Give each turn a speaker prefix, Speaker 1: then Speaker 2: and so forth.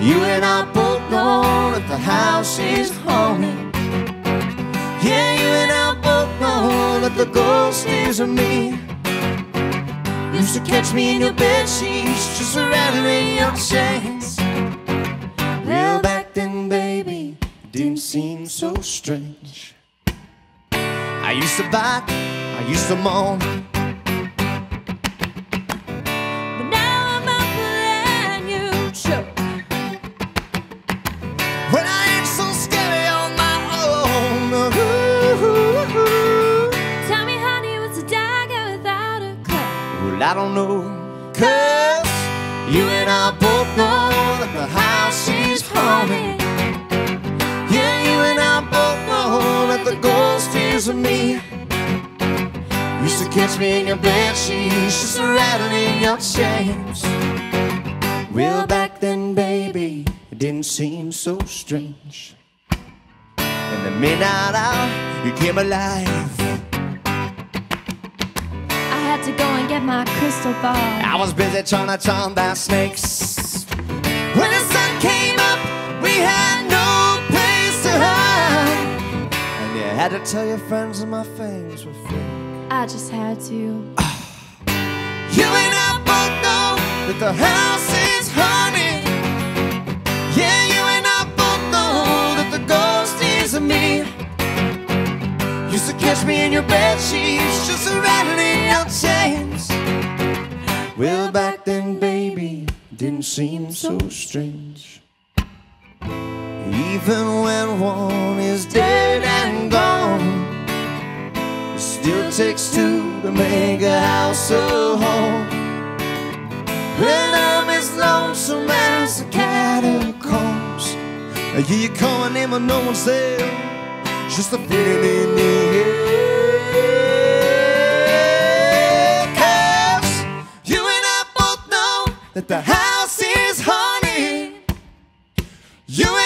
Speaker 1: You and I both know that the house is haunted. Yeah, you and I both know that the ghost is me. Used to catch me in your bed sheets, just rattling your chains. Well, back then, baby, didn't seem so strange. I used to bite, I used to moan. Well, I don't know. Cause you and I both know that the house is haunted. Yeah, you and I both know that the ghost is me. Used to catch me in your bed sheets, just rattling your chains. Well, back then, baby, it didn't seem so strange. In the midnight hour, you came alive.
Speaker 2: Had to go and get my crystal ball.
Speaker 1: I was busy trying to charm down snakes. When the sun came up, we had no place to hide. And you had to tell your friends that my fangs were fake.
Speaker 2: I just had to.
Speaker 1: You and I both know that the house is haunted. Yeah, you and I both know that the ghost is me. Used to catch me in your bed sheets, just rattling your chains. Well, back then, baby, didn't seem so strange. Even when one is dead and gone. It still takes two to make a house a home. When I'm as lonesome as the catacombs. Yeah, you call my name and no one's there. Just a feeling that the house is haunted. You